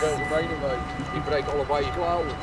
Ik gemeen. Die breken allebei je klauwen.